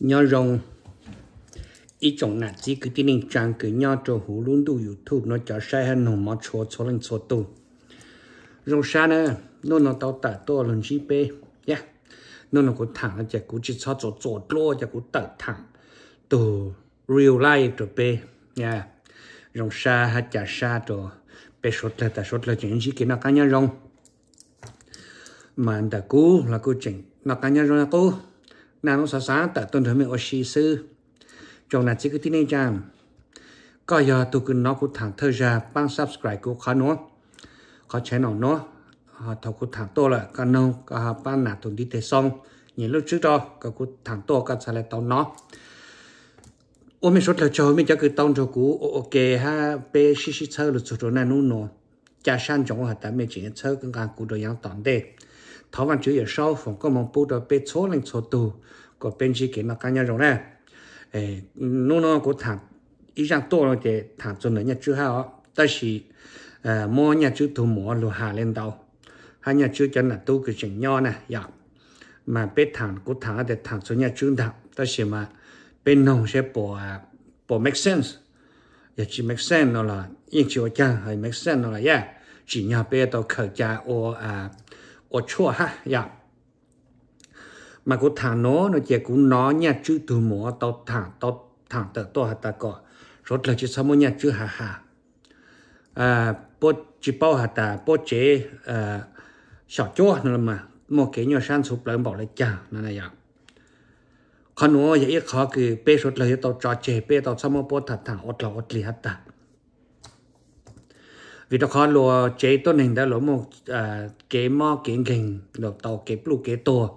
nhớ rồng ít trong nát chỉ cứ tin trang cứ nhớ cho hú luôn tu youtube nó cho sai hơn nó mà cho cho lên cho tu rồng sa nè nó nó tao tạ to lần chỉ bê ya nó nó cũng thẳng nó chỉ cũng chỉ cho cho cho lo chỉ cũng tự thẳng. Từ real life rồi bê ya dạ. rồng sa hay chả sa rồi bê sốt là ta sốt là chuyện gì cái nó cá nhân rồng mà ta cú là cú chỉnh nó cá nhân rong là cú nàng nó xa sáng tại tuần thời mình ở sĩ sư. Trong là chỉ cái tin này chàng có giờ tôi cứ nó cũng thẳng thơ ra băng subscribe của khó nó khó channel nó nó họ thầu cũng thẳng to là cái nông cái họ ban nạp tuần đi thế xong nhìn lúc trước đó cái cũng thẳng to cái sẽ lại tao nó. Ôm mình sốt là cho, mình cho cứ tông cho cú. Ok, ha, bê xí xí chơi là chỗ này nó nó cha sản trong hạt tại mình chỉ chơi cái cái cú đồ yang tòn đây thảo văn chữ ở sau phòng có mong bố đó bê số lên số tù. Có bên chỉ kiến là cá nhân rồi nè. Ê nô nô có thằng ý rằng to rồi thì thằng cho nó nhà chú hao ta chỉ à, mua nhà chữ thu mua lô hà lên đầu. Hai nhà chữ cho là tu cái trình nho nè dạ. Mà bê thằng có thằng thì thằng cho nhà chữ thằng ta chỉ mà bên nông sẽ bỏ à, bỏ make sense. Giờ chỉ make sense nó là yên chiều chăng hay make sense nó là yeah chỉ nhà bê tao khởi cha ô à ở chùa ha dạ. Mà cô thả nó nó chỉ cũng nó nhà chữ từ mỏ tao thả tao thả tờ to hạt ta có rồi là chỉ sao mua nhà chữ hà hà. À bố chỉ bao hạt ta bố chế à sọ chua nữa mà. Một cái nhỏ sản xuất lại bảo lại chả nó là vậy còn nó vậy khó, cứ bê sốt là tao cho chế bê tao sao mua bố thật thả ốt là ốt li hạt ta vì đó khó lo chế tốt nên đã lo một à, cái mò cái gành lo tàu cái blue cái to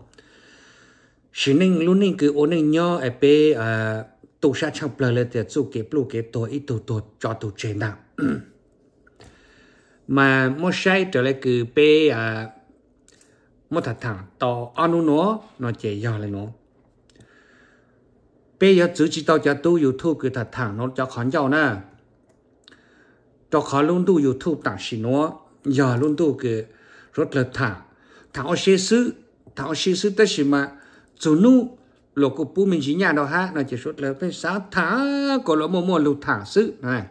xin nên luôn nên cứ ôn nên nhớ ở bên tụ sát trong bờ lên thì chú cái blu cái to ít tụ tụ cho tụ chế nào mà một sai trở lại cứ bên à một thật thẳng tàu anh nó nó chế giờ lại nó bây giờ chỉ chỉ tao cho tu youtube cứ thật thẳng, nó cho khó nhau nè cho khó luôn tu youtube tặng xin nó. Giờ luôn tu cái rất là thả. Thảo xe sư thảo xe sư tất gì mà. Chủ nu lô của bố mình chỉ nhà đó ha nó chỉ rất là phải sáng thả, có lỗ mồ mồ lụt thả sư này.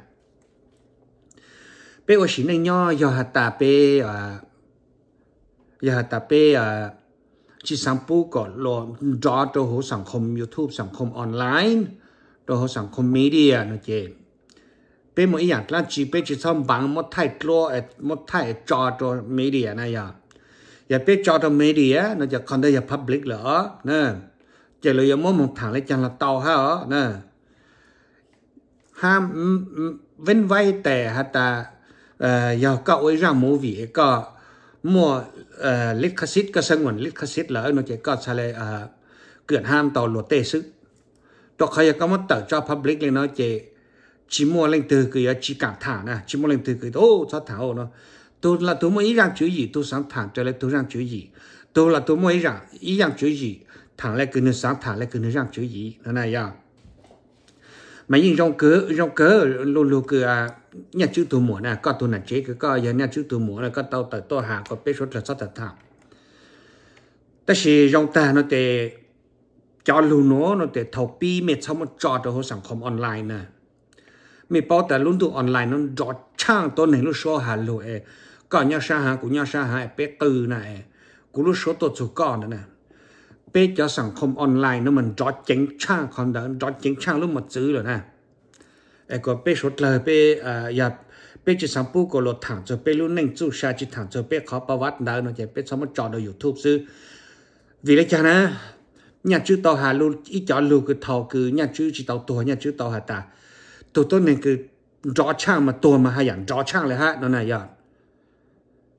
Bé ở xin này nho, giờ hạt tà bé à giờ hạt tà bé à chỉ sáng bố có lỗ rõ đồ hồ sản phẩm youtube sản phẩm online, đồ hồ sản phẩm media nó chỉ bé mỗi dạng là chỉ bé chỉ xong bằng một thái lo một thái cho cho media này à giờ bé cho cho media nó giờ còn đây giờ public nữa nè giờ lấy mỗi một thằng lấy chẳng là tàu ha nè ham vinh vay tệ hả ta giờ cậu ấy ra mua vị có mua lít khắc xít có sân nguồn lít khắc xít lỡ nó chỉ có sao lại quyển ham tàu luật tê sức cho khai có một tờ cho public lên nó chỉ chỉ mua lên từ cái chỉ cảm thả nè à, chỉ mua lên từ cái ô, cho thảo nó. Tôi là tôi mới rằng chữ gì, tôi sáng thả cho lại tôi rằng chữ gì. Tôi là tôi mới rằng, ý rằng chữ gì, thả lại cái nước sáng, thả lại cái nước rằng chữ gì. Nó này à. Mà nhìn trong cớ trong cớ luôn luôn cứ à nhà chữ tôi mua nè à, có tôi là chế cái có nhà chữ tôi mua là có tao tới tôi hàng có biết số là sao thật thả tất chỉ trong ta nó để cho luôn nó nó để thầu bi mệt xong một trò cho hồ sản phẩm online nè mi bao ta luôn tụ online nó rõ chang tôi này lúc số hà lụa ấy có nhà sa hà của nhà sa hà bé từ này của lúc số tôi chủ con nữa nè bé cho sản phẩm online nó mình rõ chính chang còn đó rõ chính chang lúc một chữ rồi nè ấy có bé số lời bé à nhập bé chỉ sản phụ của lột thẳng cho bé luôn nâng chú sa chỉ thẳng cho bé khó bảo vắt đỡ nó chỉ bé sống một trò được youtube chứ vì đấy cha nè nhà chữ tàu hà luôn ít cho luôn cái thầu cứ, nhà chữ chỉ tàu tuổi nhà chữ tàu hà ta. ตัวต้นเนี่ยคือจอช่างมาตัวมาหาอย่างจอช่างเลยฮะนั่นน่ะยอด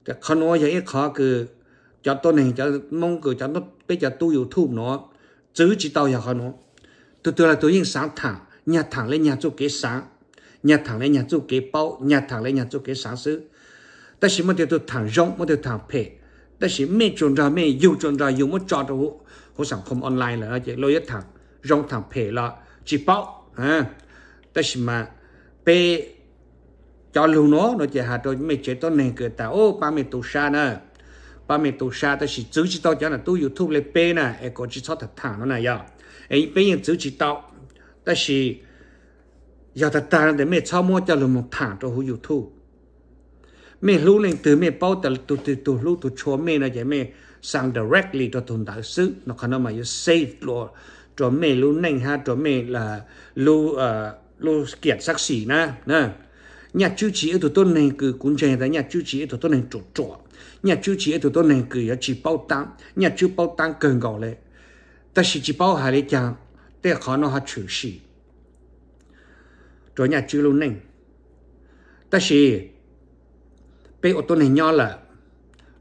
แต่ขน้อยอย่างนี้ขอคือจอต้นเนี่ยจะมองคือจะต้องไปจะตู้อยู่ทูบเนาะจื้อจีเตาอย่างขน้อตัวตัวละตัวยิ่งสามถัง nhà thẳng lên nhà chú kế sáng nhà thẳng lên nhà chú kế bao nhà thẳng lên nhà chú kế sáng sứ ta chỉ một điều thẳng rộng một điều thẳng phê ta chỉ mê tròn ra mê yêu tròn ra yêu một trò đâu hồ online là chỉ lôi thẳng rộng thẳng phê là chỉ bao ta chỉ mà pe cho lưu nó nó chỉ hà rồi mình chế tao nên cười ta ô ba mình tu sa nè. Ba mình tu sa ta chỉ chữ chỉ tao cho là tu youtube lên pe nè em có chỉ cho thật thẳng nó này giờ em pe những chữ chỉ tao. Ta chỉ giờ thật ta để mình cho mua cho luôn một thẳng cho hu youtube mình lưu lên từ mình bao từ từ từ từ lưu từ chỗ mình là vậy mình sang directly cho thùng đại sứ nó khả năng mà you save rồi rồi mình lưu nhanh ha rồi mình là lưu uh, lô kiện sắc xỉ na nè nhà chú chỉ ở tụi tôi này cứ cũng chơi tại nhà chú chỉ ở tụi tôi này trộn trộn. Nhà chú chỉ ở tụi tôi này cứ chỉ bao tăng nhà chú bao tăng cần gọi lệ. Ta chỉ chỉ bao hai lệ chàng để khó nó ha trừ sĩ rồi nhà chú luôn nành. Ta chỉ bây ở tô này nhỏ là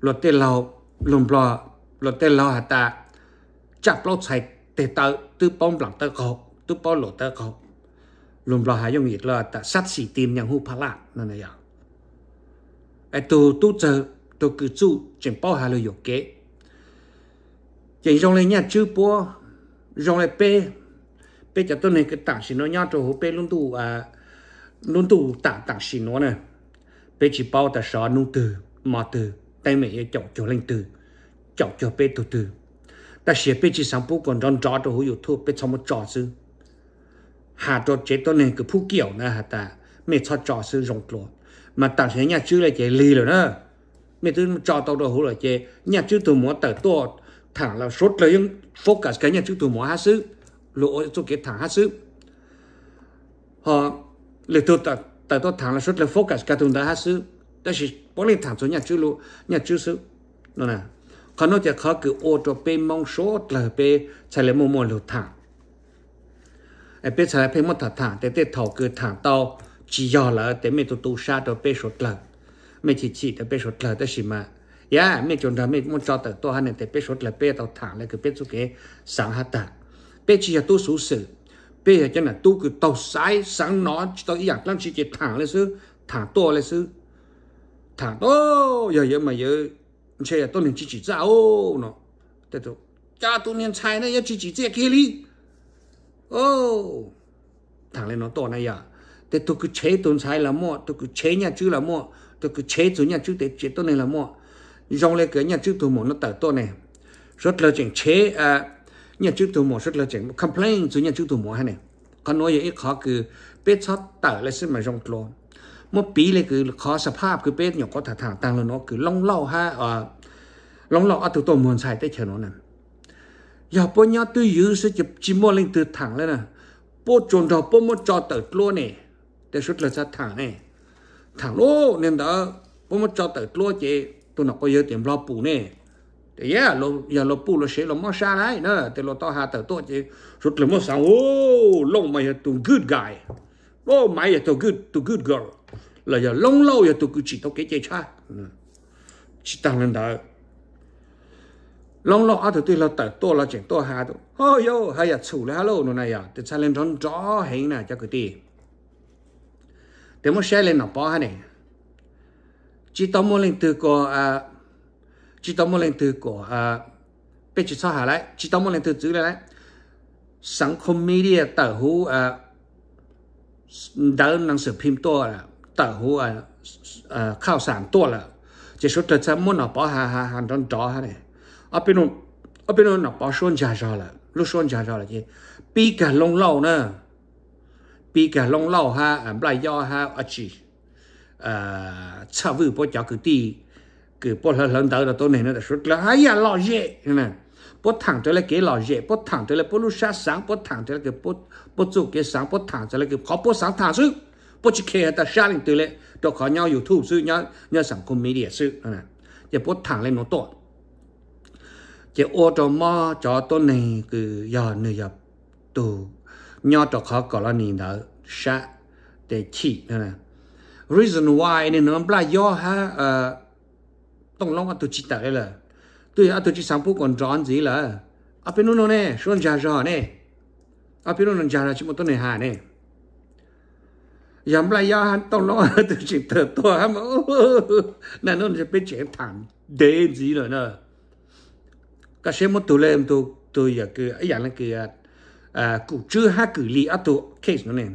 lột tên lâu lùm bò lột tên lâu hả ta. Chặt lâu sạch để tớ tư bom lặng tớ khổ tư bom lộ tớ khổ lùm bò hả dùng dịch là ta sát xỉ tìm nhàng hụ phá lạc nè này à. Ai tu tu chờ tu cứ chú chẳng bao hà lời dục kế. Chỉ trong này nhà chữ bố trong này bê. Bê cho tôi này, cái tảng xin nó nhau cho hố bê luôn tu à luôn tu tảng tảng xin nó nè. Bé chỉ bao ta sợ nung từ mà từ, tay mẹ chọc cho lên từ, chọc cho bé từ từ. Ta sẽ bé chỉ sang bố còn rong trò cho hữu thu bé trong một trò sư hà cho chế tôi này cứ phu kiểu nè hà ta mẹ cho trò sư rộng lộ mà tặng thế nhà chữ là chế lì rồi đó mẹ tôi cho tao đồ hú rồi chế nhà chữ tụi mua tờ to thẳng là sốt lấy những focus cái nhà chữ tụi mua hát sư lộ cho cái thẳng hát sư họ lệ tôi tờ tờ to thẳng là sốt lấy focus cái tụi đã hát sư đó là bỏ lên thẳng cho nhà chữ lộ nhà chữ sư nó nè còn nó chỉ khó cứ ô cho bên mong số là bên chạy lại mua mua lộ thẳng ai biết sao phải mất thật thẳng để để thầu cứ thẳng tao chỉ do là để mình tụt tụt xa đó bê sốt lần mình chỉ chỉ để bê sốt lần đó gì mà ya mình chọn ra mình muốn cho tới tôi hắn để bê sốt lần bê tàu thẳng là cứ bê chút cái sáng hết tặng bê chỉ là tu số sự là cho là tu cứ tàu sai sáng nó tàu dạng lăng chỉ chỉ thẳng lên sư thẳng to lên sư thẳng to giờ giờ mà giờ chơi là tôi mình chỉ chỉ ra ô nó thế thôi cha tôi nên sai nó chỉ chỉ cái kia đi ô thằng lên nó to này à? Thế tôi cứ chế tôi sai là mua, tôi cứ chế nhà chữ là mua, tôi cứ chế chủ nhà chữ để chế tôi này là mua. Dòng lên cái nhà chữ tôi muốn nó tờ to này. Rất là chuyện chế à nhà chữ tôi muốn rất là chỉnh complain chủ nhà chữ tôi muốn hay này. Còn nói vậy khó cứ biết sót tở lại xin mà rong lo một bí lại cứ khó sập hạp cứ biết nhỏ có thả thả. Tăng là nó cứ long lâu ha à long lâu ở à, từ tôi muốn xài tới chờ nó này giờ bố nhau tôi giữ sẽ chụp chỉ mua lên từ thẳng lên à. nè bố trốn đầu bố một cho tở lo nè. Để xuất là ra thẳng nè, thẳng lô nên đó bố một cho tở lo chị tôi nó có giờ tiền lo bù nè. Thì yeah lo giờ lo bù lo sẽ lo mất xa lại nữa thì lo to hà tờ tôi chứ xuất là mất sáng ô long mày tu good guy. Ô mày tu good tu good girl. Là giờ long lâu giờ tôi cứ chỉ tao cái chơi cha chỉ tăng lên đó long lâu ở tôi là tờ to là chuyện to hà tu ô yo, hay là chủ là hello nó này à? Thì sao lên rón rõ hình nè cho cái gì để mo sẽ lên nó bỏ này chỉ tao muốn lên từ có à chỉ tao muốn lên từ của à bây giờ sao hả lại? Chỉ tao muốn lên từ chữ lại. Sáng không media à, tờ hú à đỡ năng sử phim to là, tờ hú à à khảo sản to là. Chỉ số thật muốn nó bỏ hà hà hàng trong trò hà này à bên nó à bên nó nó bỏ xuân trả rồi, là lúc xuân trả ra là gì bi cả lông lâu nữa bi cả lông lâu ha à lại do ha ở chỉ à cha vừa bỏ cho cái đi cứ bỏ lần lần đầu là tôi này nó đã xuất là hay à lò dễ nè bỏ thẳng tới là cái lò dễ bỏ thẳng tới là bỏ lúc sáng sáng bỏ thẳng tới là cái bỏ bỏ chỗ cái sáng bỏ thẳng tới là cái khó bỏ sáng thẳng sức bỏ chỉ khe ta sáng lên tới là đó khó nhau youtube sư nhau nhau sản công media sư nè giờ bỏ thẳng lên nó tốt chỉ ô tô mò cho tôi này cứ giờ nửa giờ tù. Nhau cho khó có là nhìn đó sát để chỉ nè. Reason why nên nó ờ, là do ha tông long tôi chỉ tại là. Tôi à tôi chỉ sáng phố còn tròn gì là à bên nó nè xuân già già nè. À bên nó già là chỉ một tuần này hà nè. Yam lại ya hắn tông long tôi chỉ thở to mà nè, nó sẽ bị chém thẳng đến gì rồi nè ta sẽ muốn tụi lên tụ tụi giờ cứ ấy dạng là cứ à cụ chưa ha cử li áp tụ case nó này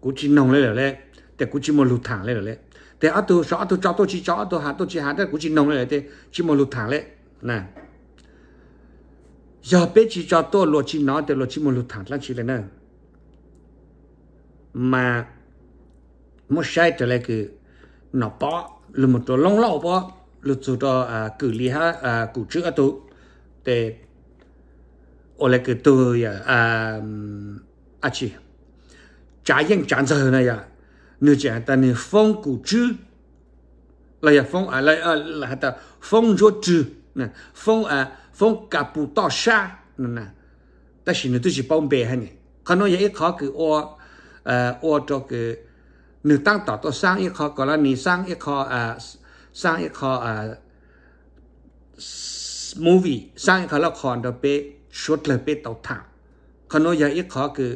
cụ chỉ nồng lên rồi đấy để cụ chỉ một lụt thẳng lên rồi đấy để áp tụ rõ tụ cho tôi, chỉ cho tôi hạ tôi, chỉ hạ đấy cụ chỉ nồng lên rồi đấy chỉ một lụt thẳng lên nè. Giờ bé chỉ cho tôi lụt chỉ nó để lụt chỉ một lụt thẳng là chỉ lên nè. Mà một sai trở lại cứ nó bỏ lụt một chỗ lông lâu bỏ lụt chỗ đó cử li ha à, cụ chưa áp tụ te, ole ke tu ya um, a a chi cha yin chan zhe na ya, nu jian ta ni feng gu zhi. La ya, feng a la uh, la ta, feng zhuo zhi, na. Feng a feng ka bu ta sha, na na. Ta shi nu tu ji bao bei han ni. Ka no ya, i o a o to ke nu tang ta to sang, i kha ko la ni, sang, i kha a sang, i kha a movie สร้างเขาละครเราเปชุดเลยเปเตาถ่านขนยาอีกขอคือ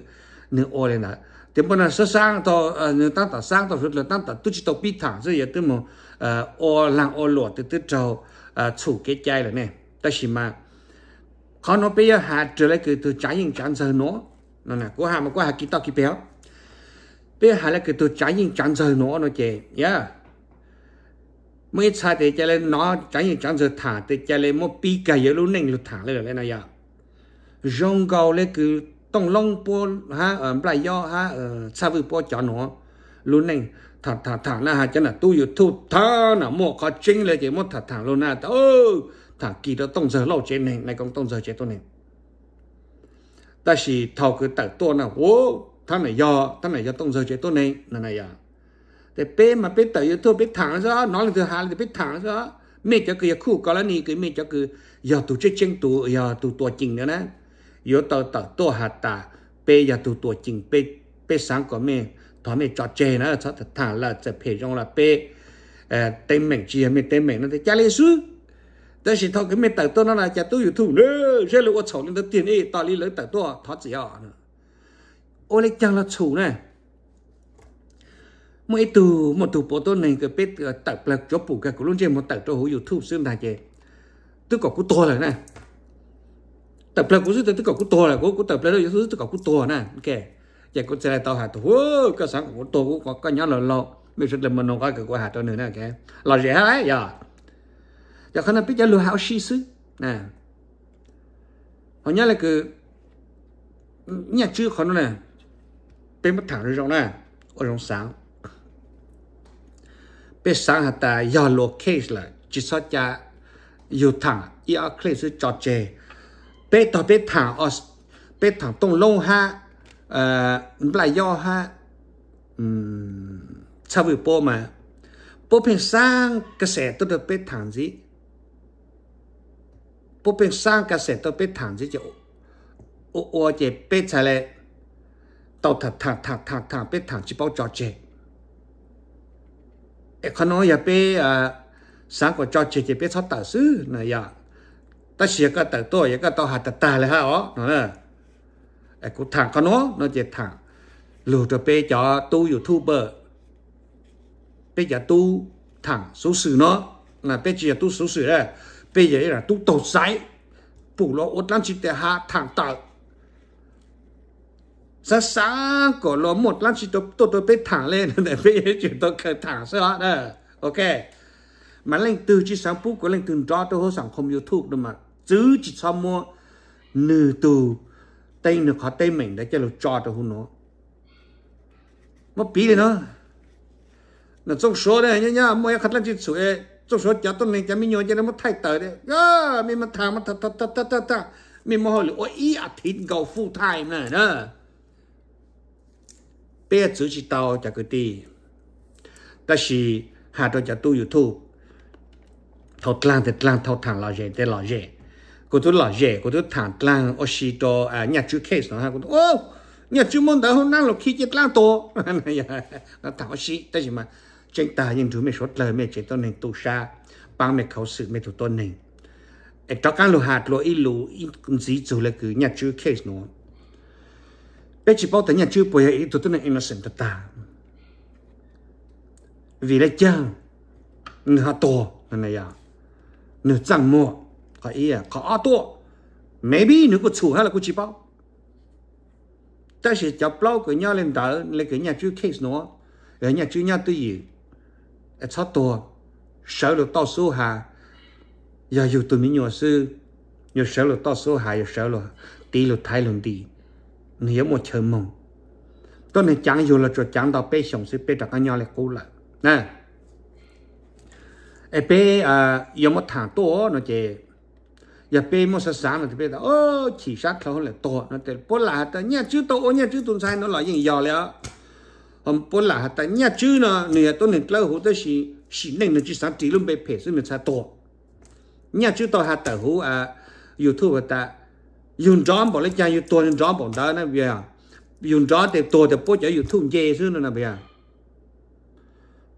หนึ่งโอเลยนะแต่ปนนั้นสร้างต่อหนึ่งตั้งแต่สร้างต่อชุดเลยตั้งแต่ตุ้จิตปีถ่านซึ่งยาตึมเอ่อโอหลังโอหลอดตึ๊ดเจ้าเอ่อถูกเกจใจเลยเนี่ยแต่ชิมาเขาโนเปียหาเจอเลยคือตัวใจยิงจันเซอร์โนนั่นน่ะกูหามันก็หากินต่อกี่เปียวเปียหาเลยคือตัวใจยิงจันเซอร์โนนั่นเจีย mới xa thì cha lên nó chẳng như chẳng giờ thả thì cha lên một pi cả giờ luôn nên lụt thả lên lên này giờ rong cầu lên cứ tông lông po ha ở lại do ha ở xa vừa po cho nó luôn nên thả thả thả là ha cho là tu YouTube thu thả là một khó chính là chỉ một thả thả luôn là ơ thả kỳ đó tông giờ lâu trên này này còn tông giờ trên tôi này. Ta chỉ thầu cứ tại tôi nào, ô thằng này do thằng này do tông giờ trên tôi này là này à cái mà bê tới thôi bê thẳng ra nó là thứ là bê thẳng ra. Mẹ cho cái khu có là nì cái mẹ cho cái giờ tụ chơi chân tụ giờ tụ tổ chính nữa nè. Giờ tao tao tổ hạt ta bê giờ tụ tổ chính bê bê sáng có mẹ thọ mẹ cho chơi nữa, cho thẳng là sẽ phải trong là bê ờ, tên mình chia mẹ tên mình nó thì cha lấy xuống đó chỉ thôi cái mẹ tao tôi nó là cha tôi youtube nữa rồi lúc tôi xấu lên tiền đi tao đi lấy tao tôi thọ chỉ ở ôi lấy chăng là chủ này mỗi từ một từ bộ tôi này, cái biết tập là cho bù cái của luôn trên một tập cho hữu YouTube xương đại chế tức có cú to rồi nè tập là cũng rất tức cả cũng to là cũng tập là rất tức có cú to nè ok. Giờ cú sẽ tao hạt thôi. Cái sáng cũng to cũng có cái nhỏ là lo mình sẽ làm mình nó có cái của hạt cho nữa nè, ok. Là rẻ đấy giờ giờ không năng biết lừa hảo xí xứ. Nè. Họ nhớ là cứ, nhà chưa khó nữa nè. Bên mất thẳng rồi nè. Ở trong sáng bên sáng hạt ta giờ lo case là chỉ sao cha yêu thẳng yêu case cho chơi เป๊ะต่อเป๊ะถางออสเป๊ะถางตรงลงฮะเอ่อปลายย่อฮะอืมชาววิโปมาโปเป็นสร้างก เขาน้อยอย่าไปอ่าสังกัดจอเจเจไปชอบตัดซื้อนะอย่าตาเสียก็แต่ตัวอยาก็ต่อหาตัดตาเลยฮะอ๋อนอะไอ้กูถังเขาน้อเนาะเจ็ดถังหลุดไปจอตู้อยู่ทูเบอร์ไปจะตู้ถังสูสือเนาะนะไปจอตู้สูสือเลยไปจอตู้ตกใซปู่เราอดลังจิตแต่หาถังตัด sa sa có lo một lắm chỉ tôi tôi tôi bé thẳng lên, để bé chuyện tôi khởi thẳng sao đó ok. Mà lên từ chỉ sáng phút của lên từ đó tôi hỗ sản không youtube đâu mà. Chứ chỉ sao mua nửa tù, tay nửa khó tay mình để cho nó cho cho nó. Mất bí này nó. Nó trong số đây nhá nhá mỗi khách lên chỉ số trong số cho tôi mình cho mình nhớ cho nó mất thay tờ đấy. À mình mà thằng mà thật thật thật thật thật mình mà hỏi là ôi, ý à thịt gầu phụ thai này nè bé chữ chỉ tàu chả cứ đi ta chỉ hà tôi chả tu youtube thầu tlang thì tlang thẳng là gì để là gì cô tôi là gì cô thẳng tlang ở à nhà chú case nó ha cô tôi nhà chú môn đã hôm nay là khi chết tlang to thẳng ở xí ta chỉ chính ta nhưng chú mình sốt lời mình chỉ tôi nên tu bằng mình khẩu sự mình thủ tôi trong cái lô hạt lô ít lô ít gì rồi là cứ nhà chú case nó bé chỉ bao tới nhà chưa bồi ấy tụi tôi này innocent tất ta vì đấy chờ nửa tổ này à nửa chẳng mua có ý à có tổ maybe nửa của chủ hay là của chỉ bao ta sẽ chọc lâu của nhau lên đỡ lấy cái nhà chưa case nó, ở nhà chưa nhà tôi gì ở sát to, sợ được to số hà giờ dù tụi mình nhỏ sư giờ sợ được tao số hà giờ sợ được tí lột thái lột đi nếu một chờ mong tôi này chẳng dù là cho chẳng tao, bê sống sẽ bê đặt cái nhau lại cố lại. Nè. Ai bê à có một thằng to nó chơi giờ bê một sáng sáng là bê đó ô chỉ sát thôi là to. Nó chơi bố là ta, nhà chứ to nhà chứ tuần sai, nó lại giờ giò 了 hôm, bố là tại nhà chứ nó, nè, tôi này lâu hồ tới xì xì nên nó chỉ sáng chỉ luôn bê phê xin mình sai to. Nhà chứ tôi hạt tờ hồ à youtube ta dùng gió bỏ lấy cha dùng tôi dùng gió bỏ đó nó về dùng gió thì tôi thì bố chạy dùng thun dê xứ nữa nè về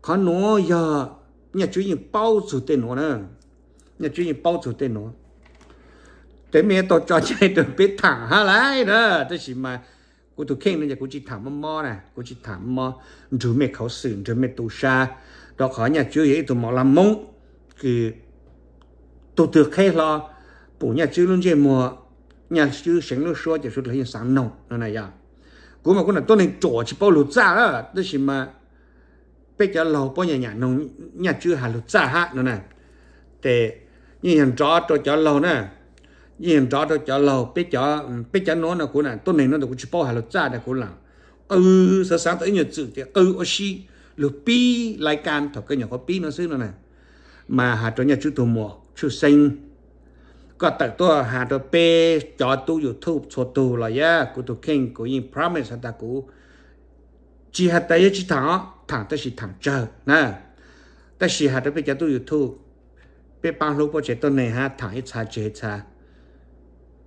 khó nó giờ, nhà chú nhìn bao chủ tên nó nè. Nhà chú nhìn bao chủ tên nó thế mẹ tôi cho chạy được biết thẳng, ha lại đó. Thế chỉ mà cô tôi khen nó nhà cô chỉ thẳng mò nè cô chỉ thẳng mò chú mẹ khẩu sử chú mẹ tu sa. Đó khỏi nhà chú vậy tôi mò làm mông cứ tôi được khen lo, bố nhà chú luôn chơi mùa nhà sư sinh nó 说就是很上脑那那样，我们可能都能做起暴露炸了，那是嘛？别叫老百姓伢弄伢就还露炸哈那呢，对，伢人抓着叫老呢，伢人抓着叫老，别叫别叫老那可能都能弄到去包还露炸的可能，呃，是啥子伢子的，呃，我西露比来干，他跟伢个比那是那呢，嘛还着伢就多么出生。 แต่สิมาเป็จะเราป้อนอย่างนงเนี่ยชื่อหาลุจ้าฮะนั่นน่ะแต่นี่ยังจ่อตัวจ่อเราน่ะ yên đó đó cho lâu biết cho biết cho nó là cũng là tôi này nó cũng chỉ bao hà lột ra được cũng là ừ sao sáng tới nhiều chữ thì ừ ô xí lục pi lại can thật cái nhà có pi nó xứ nó này mà hà cho nhà chữ tù mùa chữ xanh có tại tôi hà cho pe cho tu youtube cho tu là ya của tu khen của yên promise ta của chỉ hạt tay chỉ thẳng thẳng tới chỉ thẳng chờ nè ta chỉ hạt cho pe cho tu youtube pe bằng lúc bao giờ tôi này ha thẳng ít xa chế xa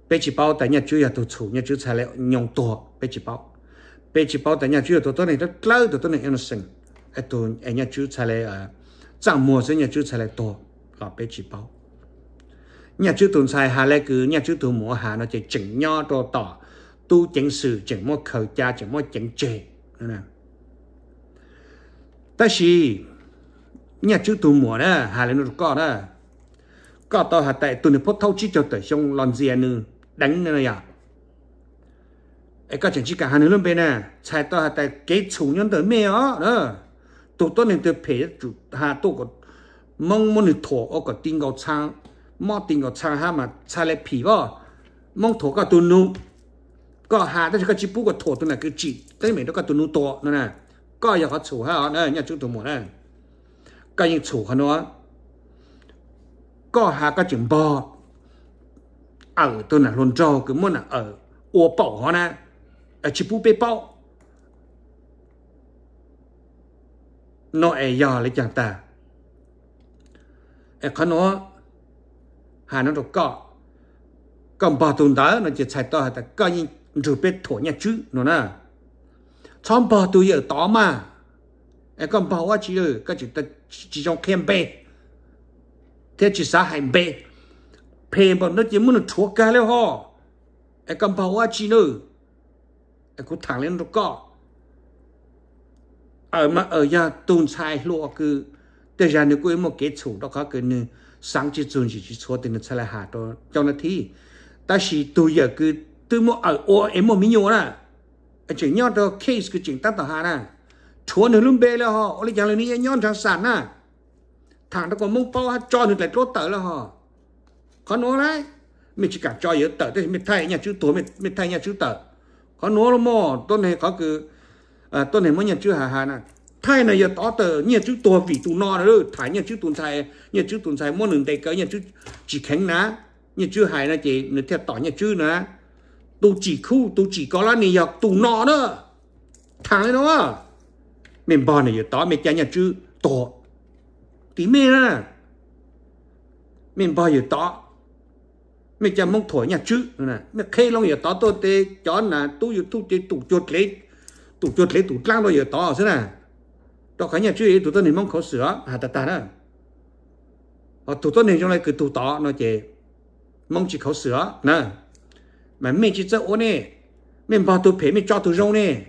bé chỉ bao tại nhà chú ya tổ chủ nhà chú xài lại nhung tổ bé chỉ bao bé chỉ bao tại nhà chú ya tổ tổ này rất lâu tổ tổ này innocent ấy tổ ấy nhà chú xài lại à trang mua sẽ nhà chú xài lại nhà chú tuần sai hà lê cứ nhà chú tuần mua hà nó chỉ chỉnh nho đồ tỏ. Tu chỉnh sự, chỉnh mua khẩu cha, chỉnh mua chỉnh trề. Nè. Ta chỉ nhà chú tuần mua đó, hà lê nó có đó. Có tao hà tại tuần Phật thâu chi cho tới trong lon gì nữa đánh này à. Ấy có chuyện chỉ cả hai nữa bên nè chạy tao tại cái chủ nhân tới mẹ đó đó. Tụt tôi nên tôi phải chủ hà tôi có mong muốn được thổ ở cái tiếng gạo trang mong tình gạo trang ha mà cha lại phì vào mong thổ cái tu nu. Có hà đó cái chỉ bút cái thổ tu này cái chỉ cái mình đó cái tu nu to nữa nè có giờ họ chủ ha nè nhà chúng tôi muốn nè cái những chủ họ nó, có hà cái chuyện bò ở tôi là luôn trâu cứ muốn là ở ô bò họ nè ở chỉ bút bê bò, nó ai giờ lấy chẳng ta. Ai khó nó hà nó được có còn bảo tồn đó nó chỉ chạy to hay là coi như rửa bếp thổ nhà chứ, nó nè. Trong bảo tồn ở đó mà. Em còn bảo quá chỉ ở cái chỉ ta chỉ trong khen bê. Thế chỉ xã hành bê. Phê bảo nó chỉ muốn chúa cái 了哈 em còn bảo quá chỉ nữa em cũng thẳng lên được có ở mà ở nhà tồn tại lụa cứ. Để ra nếu có một cái chủ đó có cái nữa sáng chỉ chun chỉ chỉ số tiền nó sẽ là hạ đó cho nó thi ta chỉ tôi giờ cứ tôi mua ở ô em mua miêu là chuyện nhau đó case cái chuyện tắt tao hạ nè chúa nó luôn bê là họ ở lại chẳng là ní nhau thằng sản nè thằng nó còn mông bao ha cho được lại tốt tớ là họ có nó đấy mình chỉ cả cho yếu tớ thì mình thay nhà chữ tuổi mình mình thay nhà chữ tớ có nó là mò tôi này có cứ à, tôi này mới nhận chữ hà hà nè thay này giờ tỏ tờ, nhà chữ tua vì tụ no rồi. Thay nhà chữ tuần sai, nhà chữ tuần sai mỗi lần tay cỡ, nhà chữ chỉ khánh ná. Nhà chữ hải là chỉ người theo tỏ nhà chữ nữa tu chỉ khu tu chỉ có là này giờ tụ no nữa thằng đó. Nó mình bò này giờ tỏ mình cha nhà chữ tổ tí mê nè mình bò giờ tỏ mình cha mong thổi nhà chứ nè. Mình khê long giờ tỏ, tôi tê chó là tôi giờ tôi tê tụ chuột lấy tụ chuột lấy tụ lang rồi giờ tỏ thế nè đó cái nhà chú ý tụ tôi nên mong khẩu sửa hà ta ta đó ở tụ tôi nên trong này cứ tụ tó nó chè mong chỉ khẩu sửa nè mà mình chỉ cho ôn nè mình bảo tụ phê mình cho tụ rong nè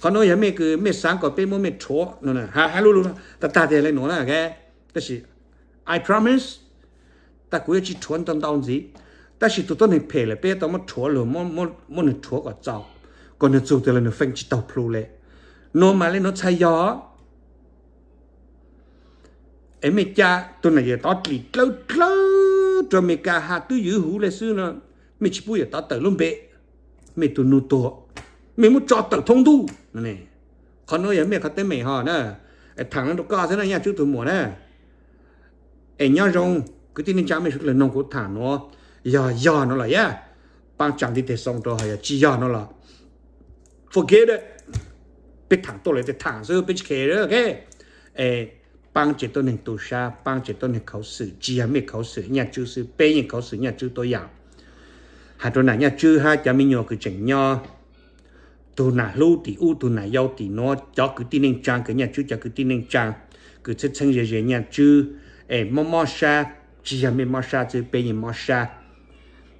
còn nói giờ mình cứ mình sáng có bên mua mình chúa nè ha ha luôn luôn ta ta thì lại nói nè cái đó là I promise ta cũng chỉ chuẩn tông tông gì ta chỉ tụi tôi này phê là bé tao mất chúa rồi mất mất mất được chúa có cháu còn được chủ thì là được phanh chỉ tàu plu lệ nó mà lên nó chạy gió. Em mẹ cha, tôi này giờ tao chỉ lâu lâu cho mẹ cả hạ tôi giữ hú lại xưa nó mẹ chỉ bùi tao tới luôn bệ. Mẹ tôi nu to mẹ muốn cho tự thông tu này còn nói mẹ có tên mẹ họ nè. Thằng nó có thế này nha, chú tôi mua nè. Em nhớ rong cứ tin cha mẹ xuất lên nông của thằng nó. Giờ giờ nó là ya bằng chẳng đi để xong rồi hay chỉ giờ nó là forget it bị thẳng tôi lấy thì thẳng rồi bị khé rồi cái ê bằng chỉ tôi nên tu xa, bằng chỉ tôi nên khẩu sự chỉ là mình khẩu sự nhà chú sự bây giờ khẩu sự nhà chú tôi giàu hà tôi nãy nhà chú ha cha mình nhỏ cứ chỉnh nhỏ tôi nãy lưu thì u tôi nãy giàu thì nó cho cứ tin nên trang cái nhà chú cho cứ tin nên trang cứ thích chân gì gì nhà chú ê mò mò sa chỉ là mình mò sa chứ bây giờ mò sa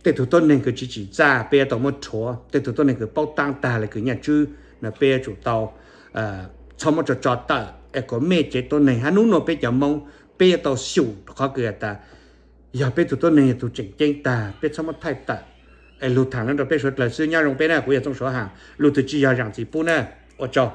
để tụi tôi nên cứ chỉ chỉ ra bây giờ tôi chó để tụi tôi nên cứ bao tăng ta là cứ nhà chú nó bê chủ tàu à cho một trò trò tờ e có mê chế tôi này. Hắn nó bê chấm mông bê tàu xỉu khó cười à ta. Giờ bê tụi tôi này tụi chỉnh chỉnh, ta bê cho một thay ta, e lụt thẳng nó bê sốt là sư nhau rồng bê này cũng là trong số hàng. Lụt từ chỉ giờ rằng chỉ bún nè. Ở trong